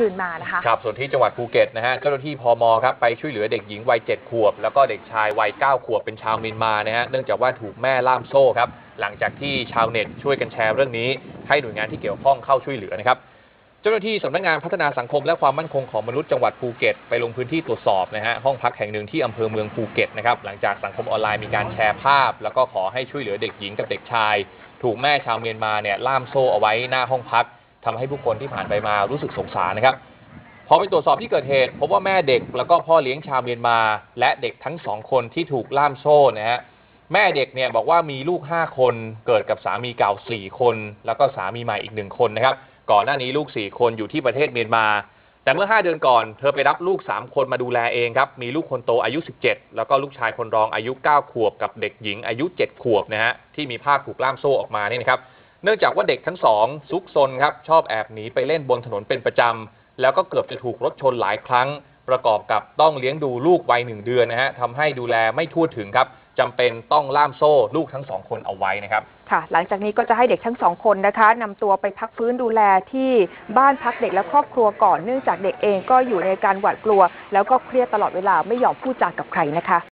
คืนมานะคะ ครับ ส่วนที่จังหวัดภูเก็ตนะฮะ เจ้าหน้าที่พมครับไปช่วยเหลือเด็กหญิงวัย 7 ขวบ แล้วก็เด็กชายวัย 9 ขวบเป็นชาวเมียนมานะฮะ เนื่องจากว่าถูกแม่ล่ามโซ่ครับ หลังจากที่ชาวเน็ตช่วยกันแชร์เรื่องนี้ ให้หน่วยงานที่เกี่ยวข้องเข้าช่วยเหลือนะครับ เจ้าหน้าที่สำนักงานพัฒนาสังคมและความมั่นคงของมนุษย์จังหวัดภูเก็ตไปลงพื้นที่ตรวจสอบนะฮะ ห้องพักแห่งหนึ่งที่อำเภอเมืองภูเก็ตนะครับ หลังจากสังคมออนไลน์มีการแชร์ภาพ แล้วก็ขอให้ช่วยเหลือเด็กหญิงกับเด็กชาย ถูกแม่ชาวเมียนมาเนี่ยล่ามโซ่เอาไว้หน้าห้องพัก ทำให้ผู้คนที่ผ่านไปมารู้สึกสงสารนะครับ พอไปตรวจสอบที่เกิดเหตุพบว่าแม่เด็กแล้วก็พ่อเลี้ยงชาวเมียนมา และเด็กทั้งสองคนที่ถูกล่ามโซ่นะฮะแม่เด็กเนี่ยบอกว่ามีลูก 5 คนเกิดกับสามีเก่า 4 คน แล้วก็สามีใหม่อีกหนึ่งคนนะครับ ก่อนหน้านี้ลูก 4 คนอยู่ที่ประเทศเมียนมา แต่เมื่อ 5 เดือนก่อน เธอไปรับลูก 3 คนมาดูแลเองครับ มีลูกคนโตอายุ 17 แล้วก็ลูกชายคนรองอายุ 9 ขวบกับเด็กหญิงอายุ 7 ขวบนะฮะที่มีภาพถูกล่ามโซ่ออกมานี่นะครับ เนื่องจากว่าเด็กทั้งสองซุกซนครับชอบแอบหนีไปเล่นบนถนนเป็นประจำ แล้วก็เกือบจะถูกรถชนหลายครั้ง ประกอบกับต้องเลี้ยงดูลูกวัยหนึ่งเดือนนะฮะทำให้ดูแลไม่ทั่วถึงครับจำเป็นต้องล่ามโซ่ลูกทั้งสองคนเอาไว้นะครับ ค่ะ หลังจากนี้ก็จะให้เด็กทั้งสองคนนะคะนำตัวไปพักฟื้นดูแลที่บ้านพักเด็กและครอบครัวก่อน เนื่องจากเด็กเองก็อยู่ในการหวาดกลัว แล้วก็เครียดตลอดเวลาไม่ยอมพูดจากับใครนะคะ